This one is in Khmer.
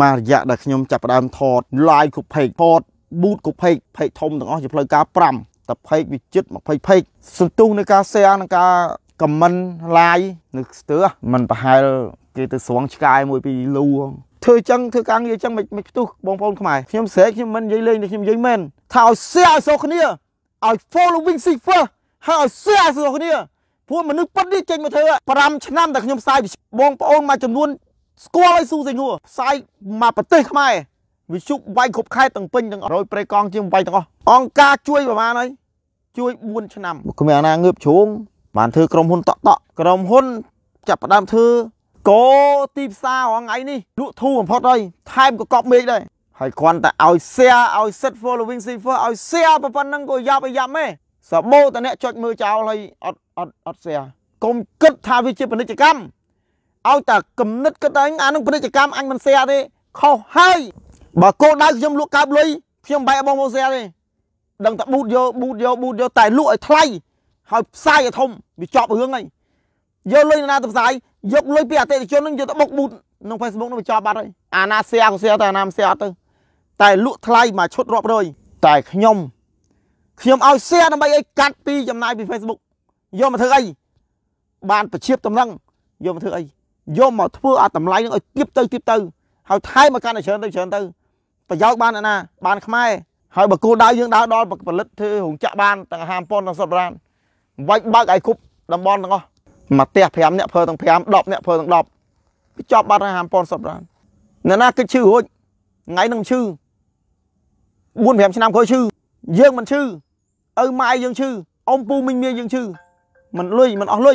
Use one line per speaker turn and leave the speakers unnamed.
មករយៈដែលខ្ញុំចាប់ផ្ដើមថត live គ្រប់ page ថត boot គ្រប់ page page ធំទាំងអស់ជាផ្លូវការ5តែ page វាជិត20 page សន្ទុះនៃការ share និងការ comment like នៅស្ទើมันប្រហែលគេទៅស្រង់ឆ្កែមួយពីលូធ្វើអញ្ចឹងធ្វើការងារអញ្ចឹងមិនមិនផ្ទុះបងប្អូនខ្មែរខ្ញុំស្រែកខ្ញុំមិននិយាយលេងទេខ្ញុំនិយាយមែនថាឲ្យ share ឲ្យសោះគ្នាឲ្យ following see first ហើយឲ្យ share សោះគ្នាព្រោះមនុស្សប៉ុតនេះចេញមកធ្វើ5ឆ្នាំតែខ្ញុំផ្សាយបងប្អូនមួយចំនួន ស្គាល់ឲ្យស៊ូសេងហួរផ្សាយមកប្រទេសខ្មែរវិជុវាយគ្រប់ខេត្តទាំងពេញទាំងរយប្រេកង់ជាងវាយទាំងអស់អង្គការជួយប្រហែលហើយជួយ4ឆ្នាំគ្មានអាណាងើបជ្រុងបានធ្វើក្រុមហ៊ុនតក់តក់ក្រុមហ៊ុនចាប់ផ្ដើមធ្វើកោទីផ្សាររងថ្ងៃនេះលក់ធូរបំផុតហើយថែមកកប់មេឃដែរហើយគ្រាន់តែឲ្យ share ឲ្យ set following safer ឲ្យ share ប៉ុណ្ណឹងក៏យ៉ាប់ឲ្យយ៉ាប់ដែរសបោតអ្នកចុចមើលចោលហើយអត់អត់អត់ share កុំគិតថាវាជាពាណិជ្ជកម្ម ឲ្យតែគំនិតគិតថាអានឹងពាណិជ្ជកម្មអញមិន share ទេខុសហើយបើគោលដៅខ្ញុំលក់កើបលុយខ្ញុំបែកបងប្អូន share ទេដឹងតែប៊ូតយកប៊ូតយកប៊ូតយកតែលក់ឲ្យថ្លៃហើយផ្សាយឲ្យធំវាចប់រឿងហើយយកលុយណាទៅផ្សាយយកលុយពីអតិថិជននឹងយកទៅបុកប៊ូតក្នុង Facebook នឹងវាចប់បាត់ហើយអាណា share ក៏ share តែអាណាមិន share អត់ទៅតែលក់ថ្លៃមួយឈុតរាប់រយតែខ្ញុំខ្ញុំឲ្យ share ដើម្បីឲ្យកាត់ពីចំណាយពី Facebook យកមកធ្វើអីបានប្រជាបតំណឹងយកមកធ្វើអី យកមកធ្វើអាតម្លៃនឹងឲ្យទៀបទៅទៀបទៅហើយថែមមកកាន់តែច្រើនទៅច្រើនទៅប្រយោជន៍បានណាបានខ្មែរហើយបើគោលដៅយើងដើរដល់ផលិតធ្វើរោងចក្របានទាំងហាមប៉ុនទាំងសពរានវាច់បើកឲ្យគ្រប់តំបន់ទាំងអស់មកផ្ទះ5អ្នកភើទាំង5 10អ្នកភើទាំង10វាចប់បាត់ហើយហាមប៉ុនសពរានអ្នកណាគិតឈឺរួចថ្ងៃនឹងឈឺ4 5ឆ្នាំក្រោយឈឺយើងមិនឈឺឪម៉ែយើងឈឺអ៊ំពូមីងមាយើងឈឺមិនលុយមិនអស់លុយ